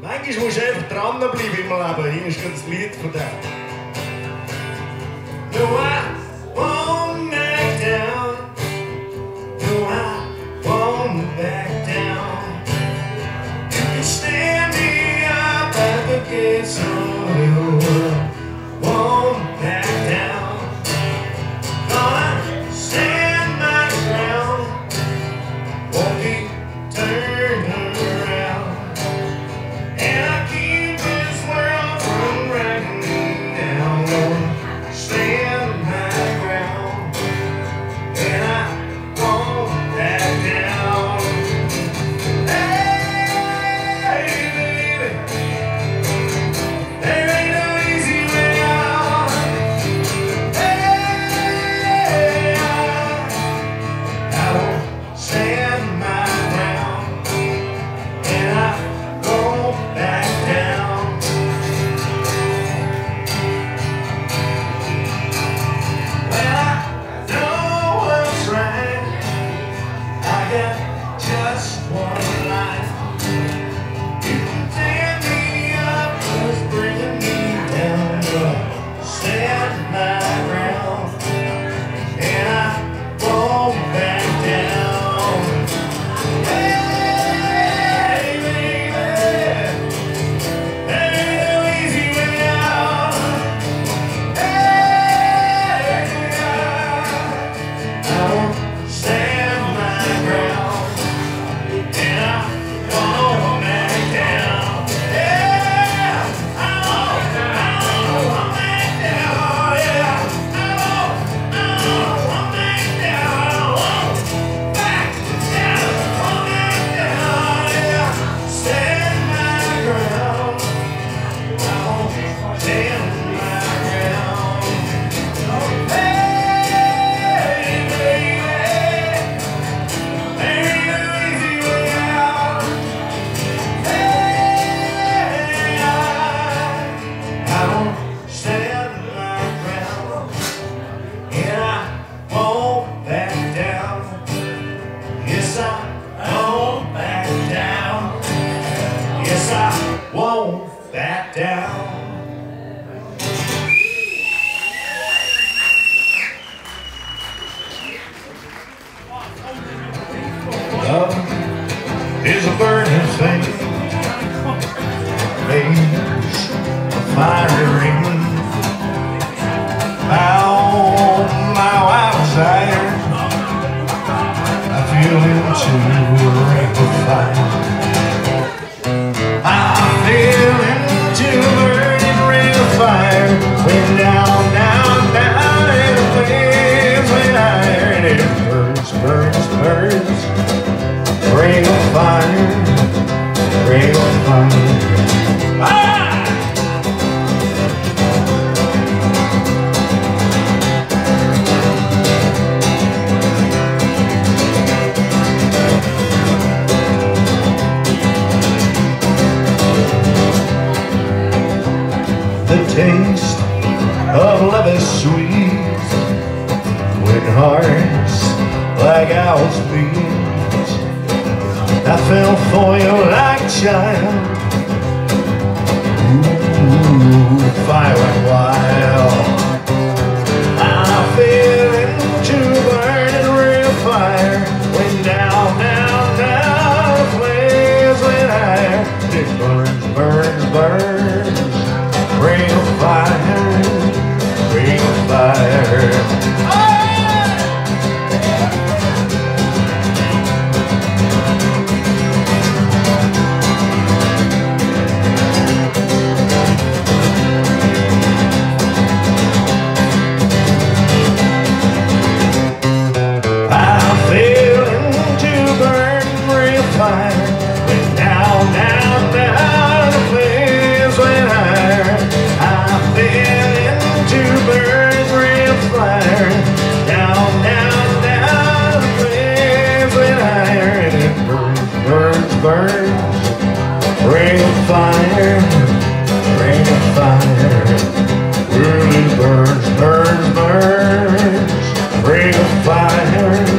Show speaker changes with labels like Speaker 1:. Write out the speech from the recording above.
Speaker 1: Manchmal muss du einfach dranbleiben im Leben. Hier ist das Lied von dem. fiery ring Down my wife's eyes. I feel into a ring of fire like I was beat. I fell for you like a child. Ooh, fire and wild. I into burning fire. Went down, down, down, the flames went higher. Burns, burns, burns. Rain of fire, rain of fire, really burns, burns, burns. Rain of fire.